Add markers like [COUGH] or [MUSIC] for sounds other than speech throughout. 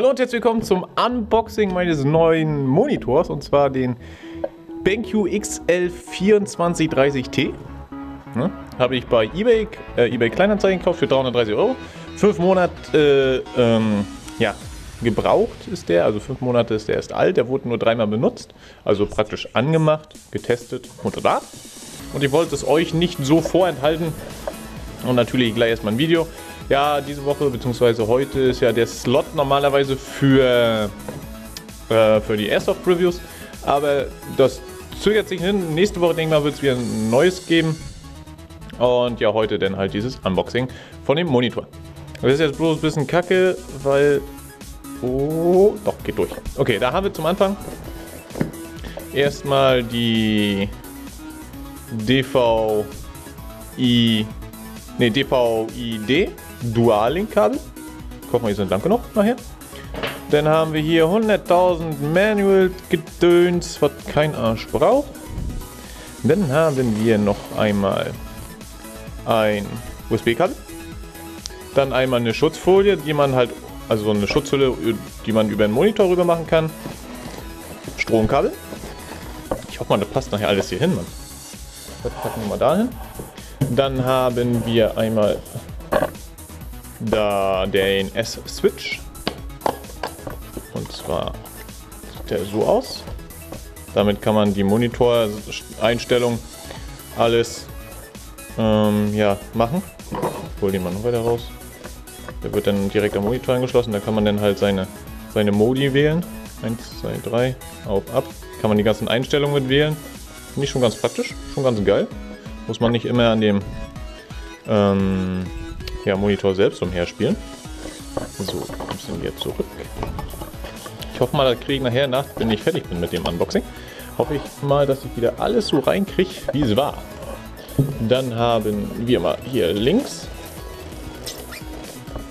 Hallo und herzlich willkommen zum Unboxing meines neuen Monitors und zwar den BenQ XL2430T. Ne? Habe ich bei eBay, äh, eBay Kleinanzeigen gekauft für 330 Euro. Fünf Monate äh, ähm, ja, gebraucht ist der, also fünf Monate ist der erst alt. Der wurde nur dreimal benutzt, also praktisch angemacht, getestet und da. Und ich wollte es euch nicht so vorenthalten und natürlich gleich erstmal ein Video. Ja, diese Woche bzw. heute ist ja der Slot normalerweise für, äh, für die Airsoft Reviews. Aber das zögert sich hin. Nächste Woche, denke ich mal, wird es wieder ein neues geben. Und ja, heute dann halt dieses Unboxing von dem Monitor. Das ist jetzt bloß ein bisschen kacke, weil... Oh, doch, geht durch. Okay, da haben wir zum Anfang erstmal die DVI... Ne, DVI-D Dual-Link-Kabel. Gucken wir, hier sind lang genug nachher. Dann haben wir hier 100.000 Manual-Gedöns, was kein Arsch braucht. Dann haben wir noch einmal ein USB-Kabel. Dann einmal eine Schutzfolie, die man halt, also so eine Schutzhülle, die man über den Monitor rüber machen kann. Stromkabel. Ich hoffe mal, das passt nachher alles hier hin, Mann. Das packen wir mal dahin. Dann haben wir einmal da den S-Switch. Und zwar sieht der so aus. Damit kann man die Monitoreinstellung alles ähm, ja, machen. Ich hole den mal noch weiter raus. Der wird dann direkt am Monitor angeschlossen. Da kann man dann halt seine, seine Modi wählen. 1, 2, 3, auf, ab. Kann man die ganzen Einstellungen mit wählen. Finde ich schon ganz praktisch, schon ganz geil. Muss man nicht immer an dem ähm, ja, Monitor selbst umherspielen. So, ein bisschen wieder zurück. Ich hoffe mal, das kriege ich nachher nach, wenn ich fertig bin mit dem Unboxing. Hoffe ich mal, dass ich wieder alles so reinkriege, wie es war. Dann haben wir mal hier links.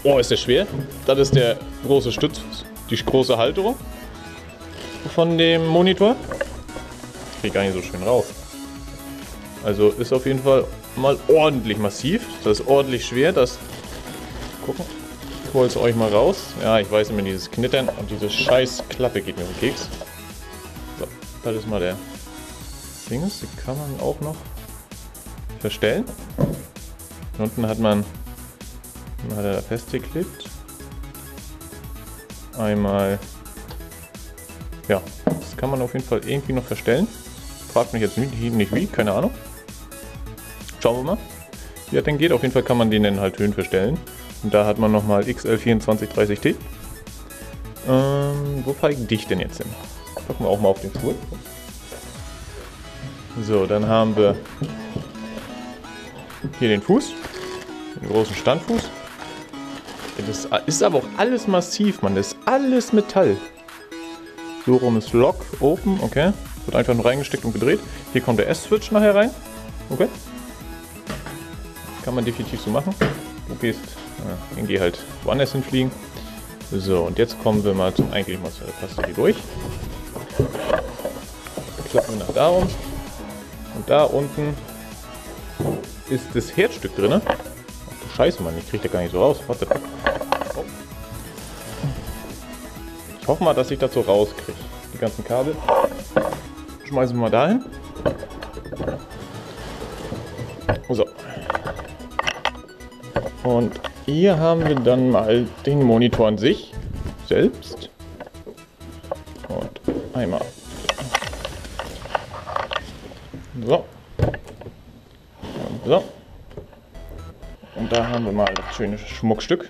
Oh, ist der schwer. Das ist der große Stütz, die große Halterung von dem Monitor. Kriege gar nicht so schön rauf. Also ist auf jeden Fall mal ordentlich massiv. Das ist ordentlich schwer. Das gucken. Ich hole es euch mal raus. Ja, ich weiß immer dieses Knittern und diese scheiß Klappe geht mir den Keks. So, das ist mal der Dings. Die kann man auch noch verstellen. Unten hat man, hat da festgeklebt. Einmal, ja, das kann man auf jeden Fall irgendwie noch verstellen. Fragt mich jetzt nicht wie, keine Ahnung. Schauen wir mal, wie das denn geht. Auf jeden Fall kann man den dann halt Höhen verstellen. Und da hat man nochmal XL2430T. Ähm, wo fahre ich dich denn jetzt hin? Gucken wir auch mal auf den Stuhl. So, dann haben wir hier den Fuß. Den großen Standfuß. Das ist aber auch alles massiv, man. Das ist alles Metall. So rum ist Lock, Open, okay. Wird einfach nur reingesteckt und gedreht. Hier kommt der S-Switch nachher rein. Okay. Kann man definitiv so machen. Du gehst, dann geh halt woanders hinfliegen. So, und jetzt kommen wir mal zum eigentlichen Monster. Da passt hier durch. Klappen wir nach da rum. Und da unten ist das Herzstück drin. Ach du Scheiße, Mann, ich krieg da gar nicht so raus. Oh. Ich hoffe mal, dass ich das so rauskriege. Die ganzen Kabel. Schmeißen wir mal dahin. So. Und hier haben wir dann mal den Monitor an sich selbst. Und einmal. So. Und so. Und da haben wir mal das schöne Schmuckstück.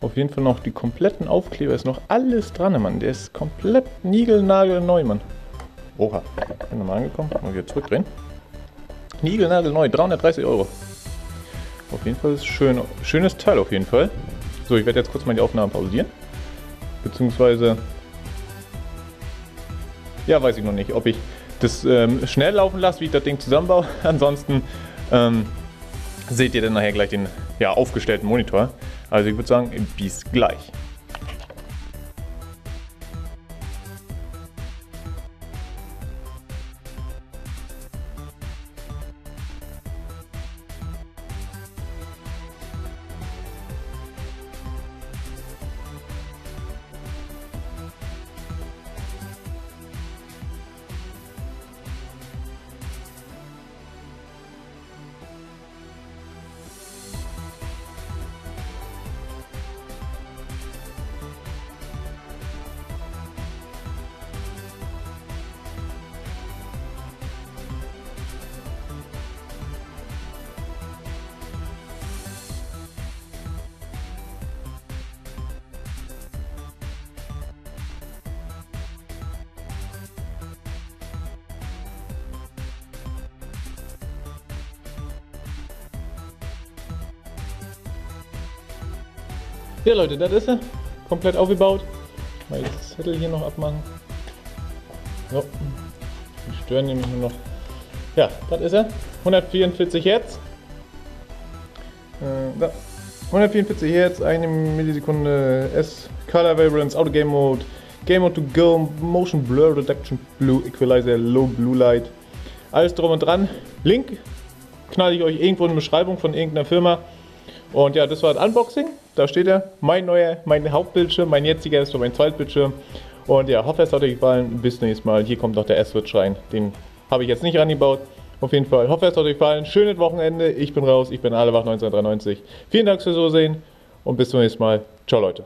Auf jeden Fall noch die kompletten Aufkleber. Ist noch alles dran, Mann. Der ist komplett niegelnagelneu, Mann. Oha. Bin nochmal angekommen. Mal wieder zurückdrehen. Niegelnagelneu. 330 Euro. Auf jeden Fall ist schön, schönes Teil auf jeden Fall. So, ich werde jetzt kurz mal die Aufnahme pausieren. Beziehungsweise, ja, weiß ich noch nicht, ob ich das ähm, schnell laufen lasse, wie ich das Ding zusammenbaue. [LAUGHS] Ansonsten ähm, seht ihr dann nachher gleich den ja, aufgestellten Monitor. Also ich würde sagen, bis gleich. Ja Leute, das ist er. Komplett aufgebaut. Mal das Zettel hier noch abmachen. So. Die stören nämlich nur noch. Ja, das ist er. 144 Hertz. Äh, da. 144 Hertz, eine Millisekunde S, Color Vibrance, Auto Game Mode, Game Mode to Go, Motion Blur Reduction, Blue Equalizer, Low Blue Light. Alles drum und dran. Link knalle ich euch irgendwo in die Beschreibung von irgendeiner Firma. Und ja, das war das Unboxing. Da steht er. Mein neuer, mein Hauptbildschirm, mein jetziger ist so mein Zweitbildschirm. Und ja, hoffe es hat euch gefallen. Bis nächstes Mal. Hier kommt noch der S-Switch rein. Den habe ich jetzt nicht rangebaut. Auf jeden Fall. Hoffe es hat euch gefallen. Schönes Wochenende. Ich bin raus. Ich bin Allewach 1993. Vielen Dank fürs Zusehen und bis zum nächsten Mal. Ciao Leute.